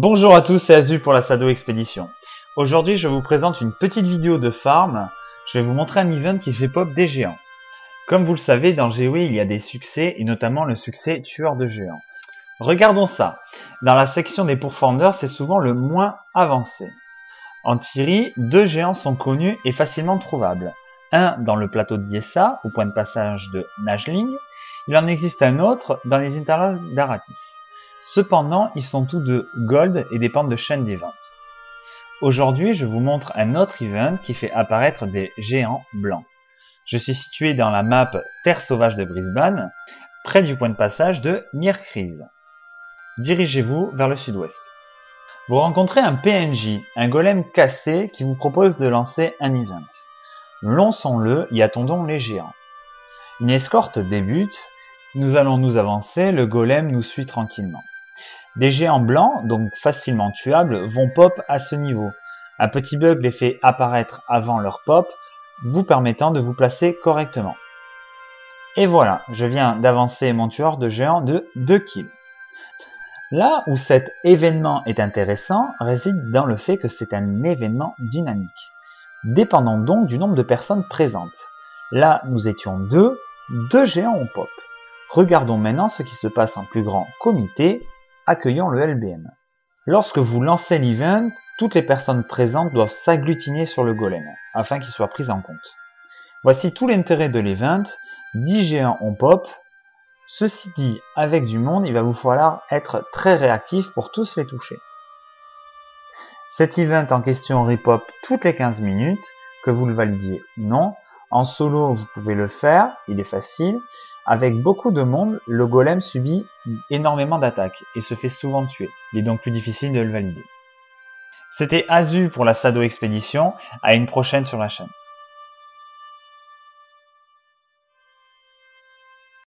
Bonjour à tous, c'est Azu pour la Sado Expédition. Aujourd'hui, je vous présente une petite vidéo de farm. Je vais vous montrer un event qui fait pop des géants. Comme vous le savez, dans GW, il y a des succès, et notamment le succès tueur de géants. Regardons ça. Dans la section des pourfendeurs, c'est souvent le moins avancé. En Thierry, deux géants sont connus et facilement trouvables. Un dans le plateau de Diessa, au point de passage de Najling. Il en existe un autre dans les interlaces d'Aratis. Cependant, ils sont tous deux gold et dépendent de chaînes d'event. Aujourd'hui, je vous montre un autre event qui fait apparaître des géants blancs. Je suis situé dans la map Terre sauvage de Brisbane, près du point de passage de Mirkriz. Dirigez-vous vers le sud-ouest. Vous rencontrez un PNJ, un golem cassé qui vous propose de lancer un event. Lançons-le et attendons les géants? Une escorte débute, nous allons nous avancer, le golem nous suit tranquillement. Des géants blancs, donc facilement tuables, vont pop à ce niveau. Un petit bug les fait apparaître avant leur pop, vous permettant de vous placer correctement. Et voilà, je viens d'avancer mon tueur de géant de 2 kills. Là où cet événement est intéressant réside dans le fait que c'est un événement dynamique, dépendant donc du nombre de personnes présentes. Là, nous étions deux, deux géants ont pop. Regardons maintenant ce qui se passe en plus grand comité accueillant le LBM. Lorsque vous lancez l'event, toutes les personnes présentes doivent s'agglutiner sur le golem afin qu'il soit pris en compte. Voici tout l'intérêt de l'event. 10 géants ont pop. Ceci dit, avec du monde, il va vous falloir être très réactif pour tous les toucher. Cet event en question repop toutes les 15 minutes, que vous le validiez ou non. En solo, vous pouvez le faire, il est facile. Avec beaucoup de monde, le golem subit énormément d'attaques et se fait souvent tuer. Il est donc plus difficile de le valider. C'était Azu pour la Sado Expédition. À une prochaine sur la chaîne.